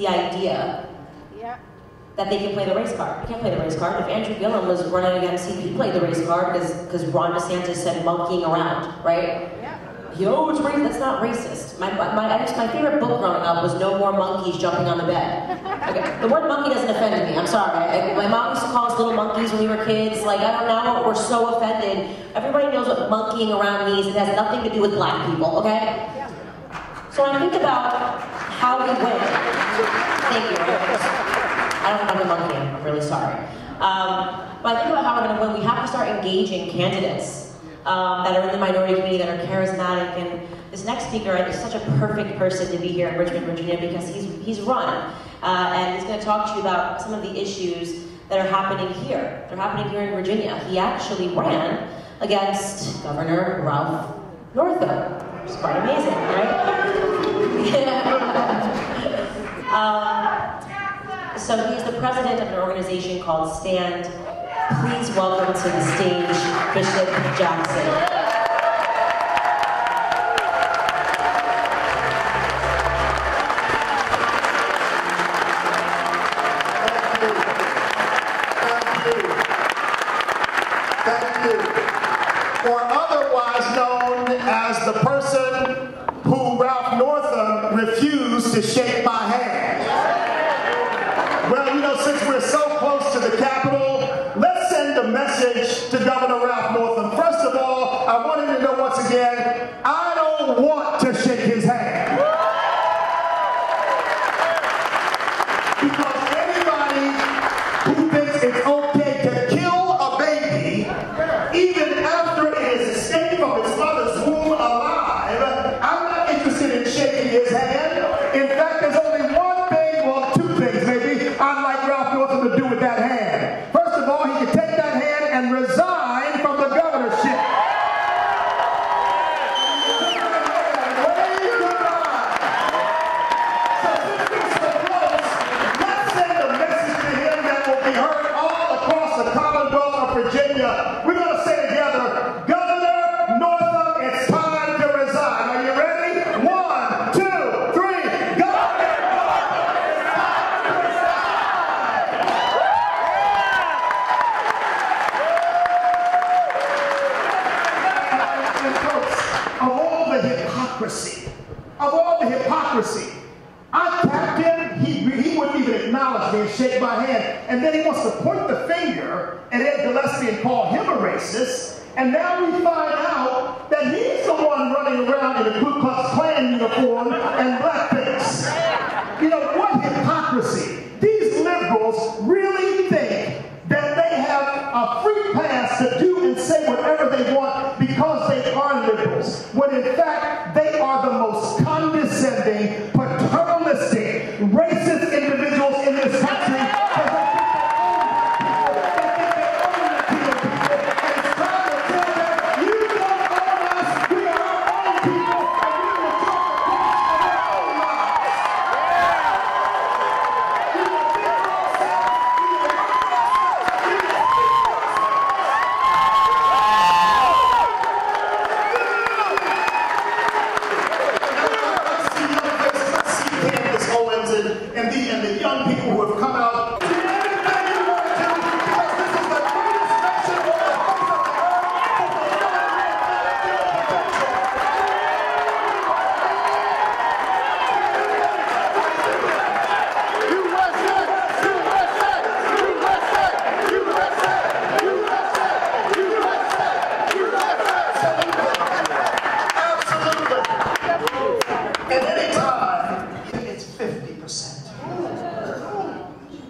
the idea that they can play the race card. You can't play the race card. If Andrew Gillum was running against him, he played the race card because Ron DeSantis said monkeying around, right? Yeah. Yo, it's race. That's not racist. My, my, my, my favorite book growing up was No More Monkeys Jumping on the Bed. Okay. The word monkey doesn't offend me. I'm sorry. I, my mom used to call us little monkeys when we were kids. Like, I don't know. We're so offended. Everybody knows what monkeying around means. It has nothing to do with black people, okay? Yeah. So I think about how we win. Thank you. I don't have a monkey. I'm really sorry. Um, but I think about how we're going to win. We have to start engaging candidates um, that are in the minority community, that are charismatic. And this next speaker is such a perfect person to be here in Richmond, Virginia, because he's, he's run. Uh, and he's going to talk to you about some of the issues that are happening here. They're happening here in Virginia. He actually ran against Governor Ralph Northam. It's quite amazing, right? Um, so he's the president of an organization called STAND. Please welcome to the stage Bishop Jackson. or otherwise known as the person who Ralph Northam refused to shake my hand. Well, you know, since we're so close to the Capitol, let's send a message to Governor Ralph Northam. First of all, I want him to know once again, of all the hypocrisy, I tapped him, he, he wouldn't even acknowledge me and shake my hand. And then he wants to point the finger at Ed Gillespie and call him a racist. And now we find out that he's the one running around in a Ku Klux Klan uniform and blackface. People who have come out. Absolutely. At any time, it's 50%.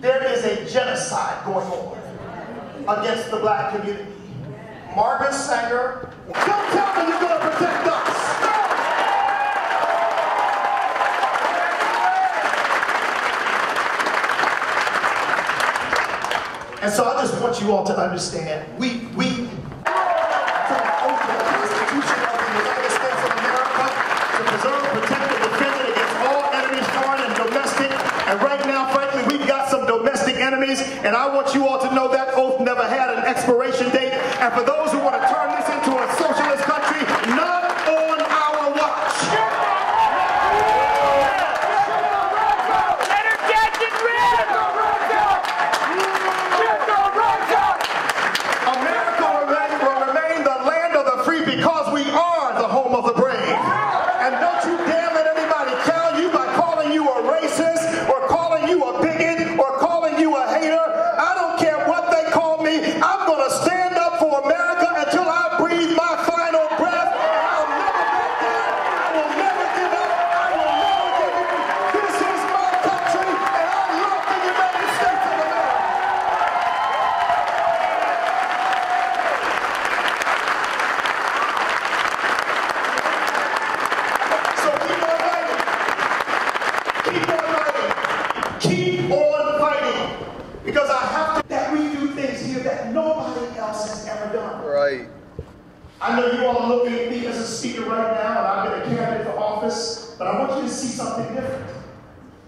There is a genocide going on against the black community. Margaret Sanger, don't tell me you're going to protect us. And so I just want you all to understand, we, we, from an oath to the Constitution of the United States of America to preserve, protect, and defend it against all enemies, foreign and domestic. And right now, frankly, we've got some domestic enemies, and I want you all to know that oath never had an expiration date. And for those who want to turn something different.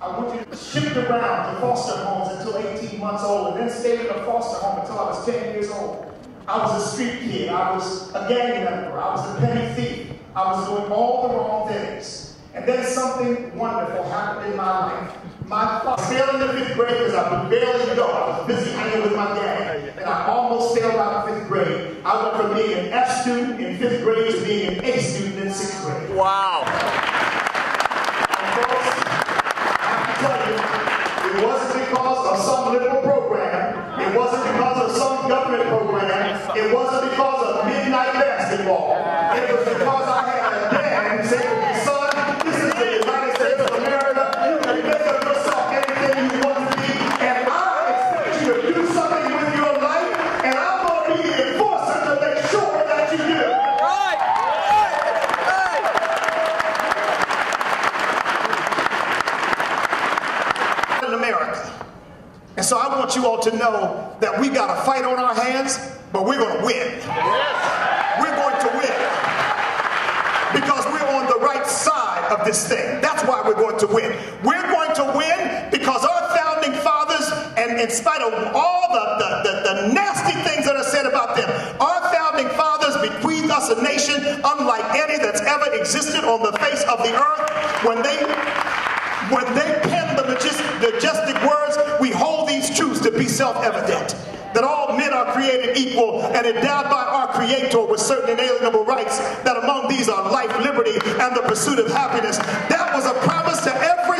I want you to shift around to foster homes until 18 months old, and then stay in a foster home until I was 10 years old. I was a street kid. I was a gang member. I was a petty thief. I was doing all the wrong things. And then something wonderful happened in my life. My father failed in the fifth grade because I could barely go. I was busy hanging with my dad. And I almost failed out of fifth grade. I went from being an F student in fifth grade to being an A student in sixth grade. Wow. Government program. It wasn't because of midnight basketball. It was because I had a dad who said son, this is the United States of America. You can make of yourself anything you want to be. And I expect you to do something with your life. And I'm going to be the enforcer to make sure that you do. Right. Right. in America. And so I want you all to know that we got a fight on our hands, but we're going to win. We're going to win. Because we're on the right side of this thing. That's why we're going to win. We're going to win because our founding fathers, and in spite of all the, the, the, the nasty things that are said about them, our founding fathers bequeathed us a nation unlike any that's ever existed on the face of the earth. When they when they penned the majestic, majestic words, be self-evident. That all men are created equal and endowed by our Creator with certain inalienable rights. That among these are life, liberty, and the pursuit of happiness. That was a promise to every